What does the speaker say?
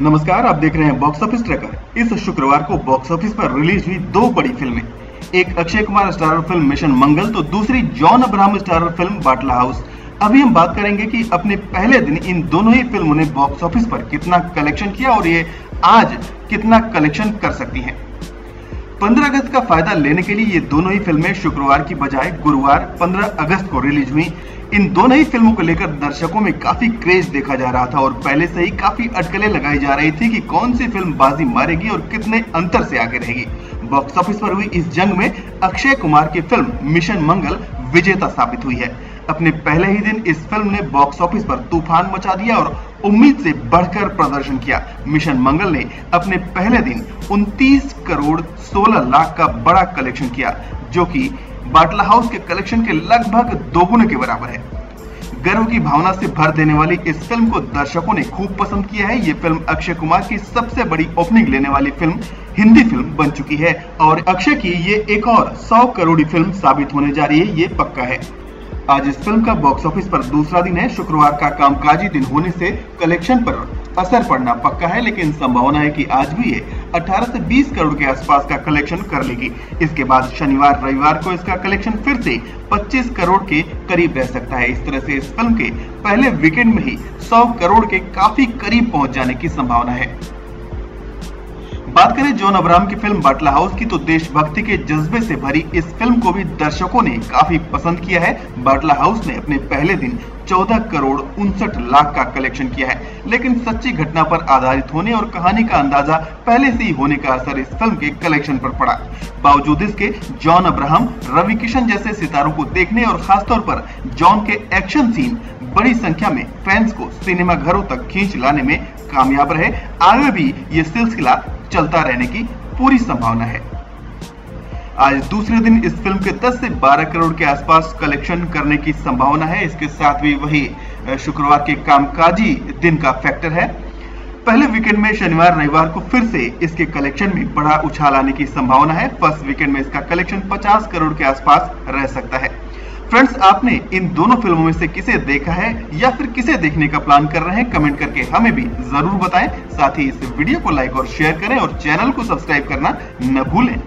नमस्कार, आप देख रहे हैं बॉक्स ऑफ़िस ट्रैकर इस शुक्रवार को बॉक्स ऑफ़िस पर रिलीज़ हुई दो बड़ी फ़िल्में। एक अक्षय कुमार स्टारर फ़िल्म मिशन मंगल तो दूसरी जॉन अब्राहम स्टारर फ़िल्म बाटला हाउस। अभी हम बात करेंगे कि अपने पहले दिन इन दोनों ही फ़िल्मों ने बॉक्स ऑफ़िस पर कितना कलेक्शन किया और ये आज कितना कलेक्शन कर सकती हैं। 15 अगस्त का फ़ायदा लेने के लिए ये दोनों ही फ़िल्में शुक्रवार की बजाय गुरुवार 15 अगस्त को रिलीज़ हुई। इन दोनों ही फ़िल्मों को लेकर दर्शकों में काफ़ी क्रेज देखा जा रहा था और पहले से ही काफ़ी अटकलें लगाई जा रही थी कि कौन सी फ़िल्म बाजी मारेगी और कितने अंतर से आगे रहेगी। बॉक्स ऑफ़िस पर हुई इस जंग में अक्षय कुमार की फ़िल्म मिशन मंगल विजेता साबित हुई है। अपने पहले ही दिन इस फ़िल्म ने बॉक्स ऑफ़िस पर तूफ़ान मचा दिया और उम्मीद से बढ़कर प्रदर्शन किया। मिशन मंगल ने अपने पहले दिन 29 करोड़ 16 लाख का बड़ा कलेक्शन किया, जो कि बाटला हाउस के कलेक्शन के लगभग दोगुने के बराबर है। गर्व की भावना से भर देने वाली इस फ़िल्म को दर्शकों ने खूब पसंद किया है। ये फ़िल्म अक्षय कुमार की सबसे बड़ी ओपनिंग लेने वाली फ़िल्म, हिंदी फ़िल्म बन चुकी है। और अक्षय की ये एक और 100 करोड़ी फ़िल्म साबित होने जा रही है, ये पक्का है। आज इस फ़िल्म का बॉक्स ऑफ़िस पर दूसरा दिन है। शुक्रवार का कामकाजी दिन होने से कलेक्शन पर असर पड़ना पक्का है, लेकिन संभावना है कि आज भी ये 18 से 20 करोड़ के आसपास का कलेक्शन कर लेगी। इसके बाद शनिवार, रविवार को इसका कलेक्शन फिर से 25 करोड़ के करीब रह सकता है। इस तरह से इस फ़िल्म के पहले वीकेंड में ही 100 करोड़ के काफ़ी करीब पहुँच जाने की संभावना है। बात करें जॉन अब्राहम की फ़िल्म बाटला हाउस की तो देशभक्ति के जज्बे से भरी इस फ़िल्म को भी दर्शकों ने काफ़ी पसंद किया है। बाटला हाउस ने अपने पहले दिन 14 करोड़ उनसठ लाख का कलेक्शन किया है। लेकिन सच्ची घटना पर आधारित होने और कहानी का अंदाज़ा पहले से ही होने का असर इस फ़िल्म के कलेक्शन पर पड़ा। बावजूद इसके, जॉन अब्राहम रवि किशन जैसे सितारों को देखने और खासतौर पर जॉन के एक्शन सीन बड़ी संख्या में फैंस को सिनेमा घरों तक खींच लाने में कामयाब रहे। आगे भी ये सिलसिला चलता रहने की पूरी संभावना है। आज दूसरे दिन इस फ़िल्म के 10 से 12 करोड़ के आसपास कलेक्शन करने की संभावना है। इसके साथ भी वही शुक्रवार के कामकाजी दिन का फैक्टर है। पहले वीकेंड में शनिवार, रविवार को फिर से इसके कलेक्शन में बड़ा उछाल आने की संभावना है। फ़र्स्ट वीकेंड में इसका कलेक्शन 50 करोड़ के आसपास रह सकता है। फ्रेंड्स आपने इन दोनों फ़िल्मों में से किसे देखा है या फिर किसे देखने का प्लान कर रहे हैं कमेंट करके हमें भी ज़रूर बताएँ। साथ ही इस वीडियो को लाइक और शेयर करें और चैनल को सब्सक्राइब करना न भूलें।